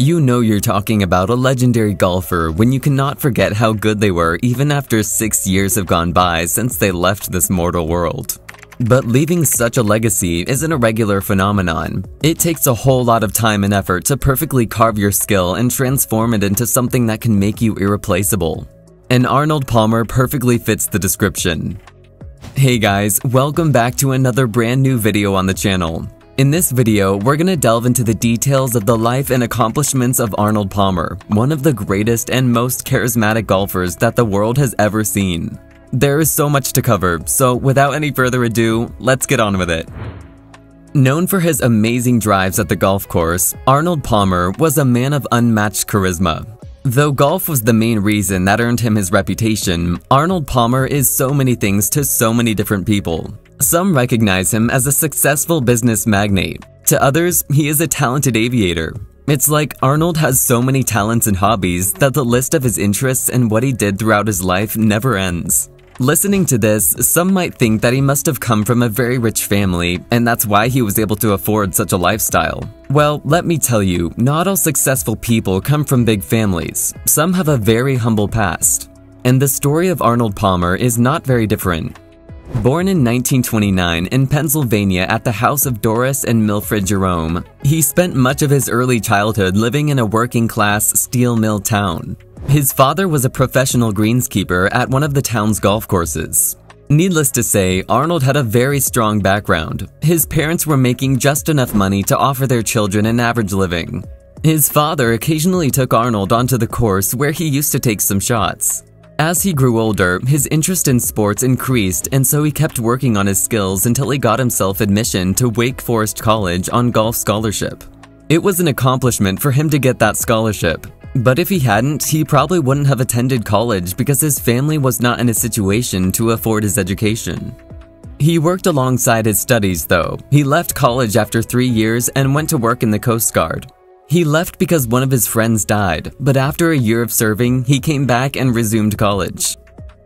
You know you're talking about a legendary golfer when you cannot forget how good they were even after six years have gone by since they left this mortal world. But leaving such a legacy isn't a regular phenomenon. It takes a whole lot of time and effort to perfectly carve your skill and transform it into something that can make you irreplaceable. And Arnold Palmer perfectly fits the description. Hey guys, welcome back to another brand new video on the channel. In this video, we're gonna delve into the details of the life and accomplishments of Arnold Palmer, one of the greatest and most charismatic golfers that the world has ever seen. There is so much to cover, so without any further ado, let's get on with it. Known for his amazing drives at the golf course, Arnold Palmer was a man of unmatched charisma. Though golf was the main reason that earned him his reputation, Arnold Palmer is so many things to so many different people. Some recognize him as a successful business magnate. To others, he is a talented aviator. It's like Arnold has so many talents and hobbies that the list of his interests and what he did throughout his life never ends. Listening to this, some might think that he must have come from a very rich family, and that's why he was able to afford such a lifestyle. Well, let me tell you, not all successful people come from big families. Some have a very humble past. And the story of Arnold Palmer is not very different. Born in 1929 in Pennsylvania at the house of Doris and Milfred Jerome, he spent much of his early childhood living in a working-class steel mill town. His father was a professional greenskeeper at one of the town's golf courses. Needless to say, Arnold had a very strong background. His parents were making just enough money to offer their children an average living. His father occasionally took Arnold onto the course where he used to take some shots. As he grew older, his interest in sports increased and so he kept working on his skills until he got himself admission to Wake Forest College on golf scholarship. It was an accomplishment for him to get that scholarship, but if he hadn't, he probably wouldn't have attended college because his family was not in a situation to afford his education. He worked alongside his studies though. He left college after three years and went to work in the Coast Guard. He left because one of his friends died, but after a year of serving, he came back and resumed college.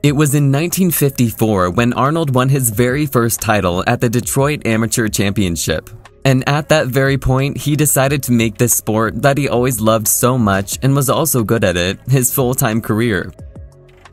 It was in 1954 when Arnold won his very first title at the Detroit Amateur Championship. And at that very point, he decided to make this sport that he always loved so much and was also good at it his full-time career.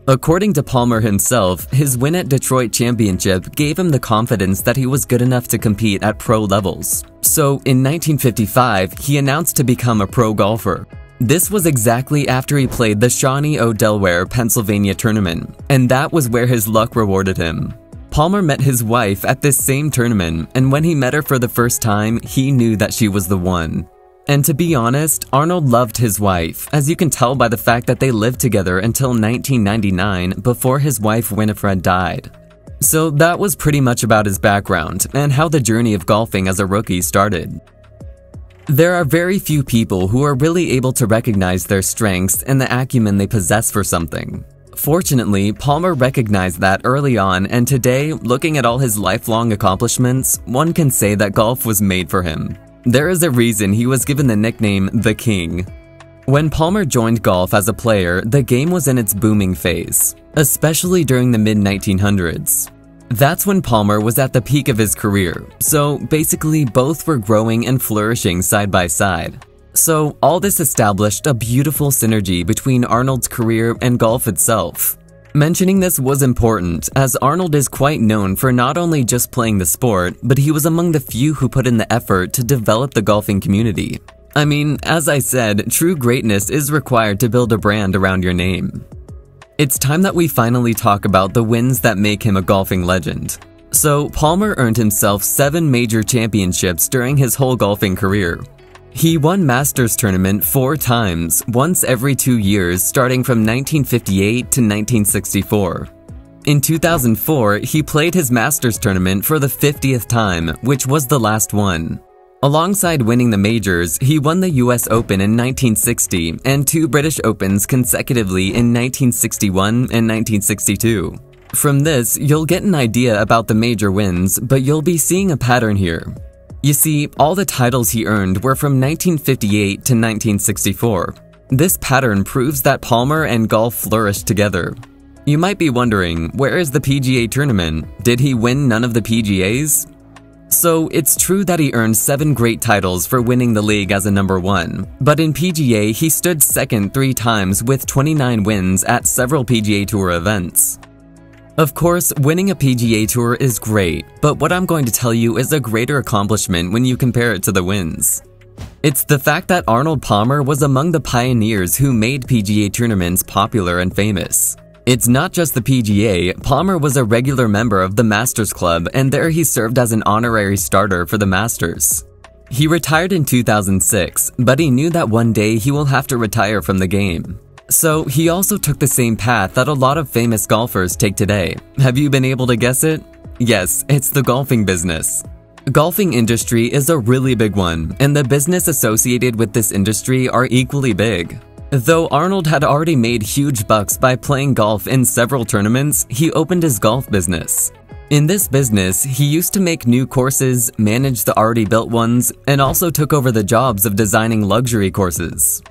According to Palmer himself, his win at Detroit Championship gave him the confidence that he was good enough to compete at pro levels. So, in 1955, he announced to become a pro golfer. This was exactly after he played the Shawnee on Delaware, Pennsylvania tournament, and that was where his luck rewarded him. Palmer met his wife at this same tournament, and when he met her for the first time, he knew that she was the one. And to be honest, Arnold loved his wife, as you can tell by the fact that they lived together until 1999 before his wife Winifred died. So that was pretty much about his background and how the journey of golfing as a rookie started. There are very few people who are really able to recognize their strengths and the acumen they possess for something. Fortunately, Palmer recognized that early on, and today, looking at all his lifelong accomplishments, one can say that golf was made for him. There is a reason he was given the nickname The King. When Palmer joined golf as a player, the game was in its booming phase, especially during the mid-1900s. That's when Palmer was at the peak of his career, so basically both were growing and flourishing side by side. So, all this established a beautiful synergy between Arnold's career and golf itself. Mentioning this was important, as Arnold is quite known for not only just playing the sport, but he was among the few who put in the effort to develop the golfing community. I mean, as I said, true greatness is required to build a brand around your name. It's time that we finally talk about the wins that make him a golfing legend. So, Palmer earned himself seven major championships during his whole golfing career, he won Masters tournament four times, once every two years starting from 1958 to 1964. In 2004, he played his Masters tournament for the 50th time, which was the last one. Alongside winning the majors, he won the US Open in 1960 and two British Opens consecutively in 1961 and 1962. From this, you'll get an idea about the major wins, but you'll be seeing a pattern here. You see, all the titles he earned were from 1958 to 1964. This pattern proves that Palmer and golf flourished together. You might be wondering, where is the PGA tournament? Did he win none of the PGAs? So it's true that he earned 7 great titles for winning the league as a number 1, but in PGA he stood second 3 times with 29 wins at several PGA Tour events. Of course, winning a PGA Tour is great, but what I'm going to tell you is a greater accomplishment when you compare it to the wins. It's the fact that Arnold Palmer was among the pioneers who made PGA tournaments popular and famous. It's not just the PGA, Palmer was a regular member of the Masters Club and there he served as an honorary starter for the Masters. He retired in 2006, but he knew that one day he will have to retire from the game. So he also took the same path that a lot of famous golfers take today. Have you been able to guess it? Yes, it's the golfing business. Golfing industry is a really big one, and the business associated with this industry are equally big. Though Arnold had already made huge bucks by playing golf in several tournaments, he opened his golf business. In this business, he used to make new courses, manage the already built ones, and also took over the jobs of designing luxury courses.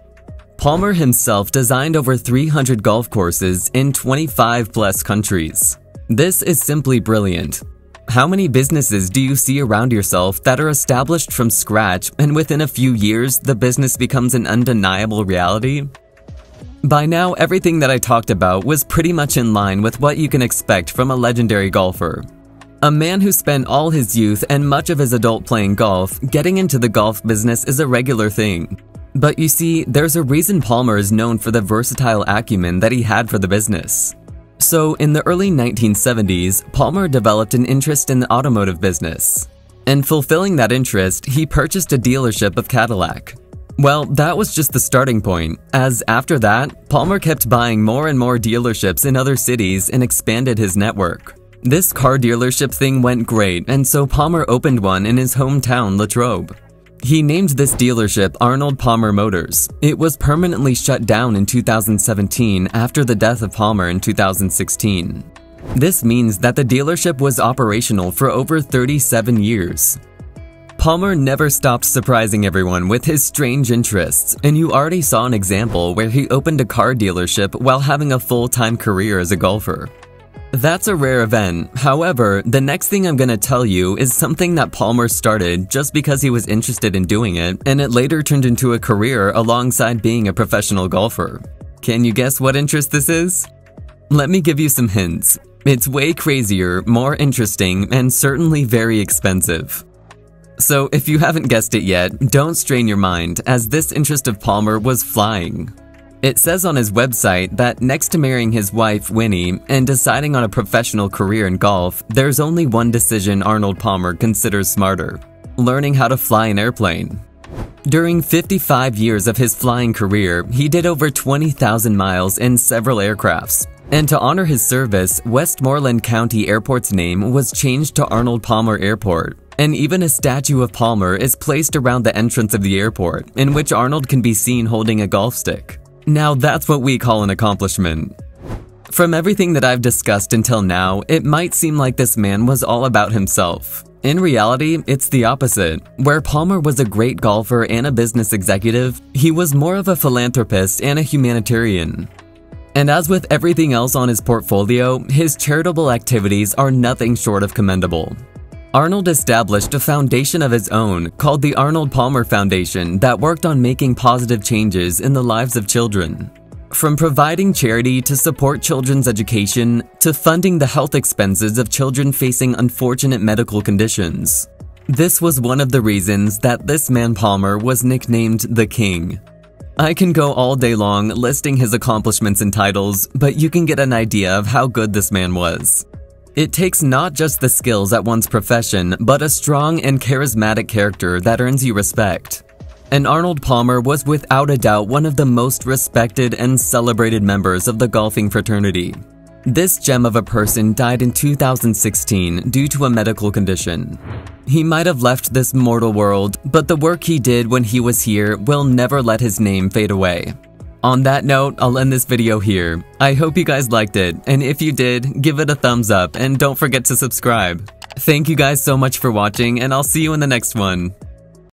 Palmer himself designed over 300 golf courses in 25 plus countries. This is simply brilliant, how many businesses do you see around yourself that are established from scratch and within a few years the business becomes an undeniable reality? By now, everything that I talked about was pretty much in line with what you can expect from a legendary golfer. A man who spent all his youth and much of his adult playing golf, getting into the golf business is a regular thing. But you see, there's a reason Palmer is known for the versatile acumen that he had for the business. So, in the early 1970s, Palmer developed an interest in the automotive business. And fulfilling that interest, he purchased a dealership of Cadillac. Well, that was just the starting point, as after that, Palmer kept buying more and more dealerships in other cities and expanded his network. This car dealership thing went great, and so Palmer opened one in his hometown, Latrobe. He named this dealership Arnold Palmer Motors. It was permanently shut down in 2017 after the death of Palmer in 2016. This means that the dealership was operational for over 37 years. Palmer never stopped surprising everyone with his strange interests, and you already saw an example where he opened a car dealership while having a full-time career as a golfer. That's a rare event. However, the next thing I'm gonna tell you is something that Palmer started just because he was interested in doing it, and it later turned into a career alongside being a professional golfer. Can you guess what interest this is? Let me give you some hints. It's way crazier, more interesting, and certainly very expensive. So if you haven't guessed it yet, don't strain your mind, as this interest of Palmer was flying. It says on his website that next to marrying his wife, Winnie, and deciding on a professional career in golf, there's only one decision Arnold Palmer considers smarter learning how to fly an airplane. During 55 years of his flying career, he did over 20,000 miles in several aircrafts. And to honor his service, Westmoreland County Airport's name was changed to Arnold Palmer Airport. And even a statue of Palmer is placed around the entrance of the airport, in which Arnold can be seen holding a golf stick. Now that's what we call an accomplishment. From everything that I've discussed until now, it might seem like this man was all about himself. In reality, it's the opposite. Where Palmer was a great golfer and a business executive, he was more of a philanthropist and a humanitarian. And as with everything else on his portfolio, his charitable activities are nothing short of commendable. Arnold established a foundation of his own called the Arnold Palmer Foundation that worked on making positive changes in the lives of children. From providing charity to support children's education to funding the health expenses of children facing unfortunate medical conditions. This was one of the reasons that this man Palmer was nicknamed the King. I can go all day long listing his accomplishments and titles, but you can get an idea of how good this man was. It takes not just the skills at one's profession, but a strong and charismatic character that earns you respect. And Arnold Palmer was without a doubt one of the most respected and celebrated members of the golfing fraternity. This gem of a person died in 2016 due to a medical condition. He might have left this mortal world, but the work he did when he was here will never let his name fade away. On that note, I'll end this video here. I hope you guys liked it, and if you did, give it a thumbs up and don't forget to subscribe. Thank you guys so much for watching, and I'll see you in the next one.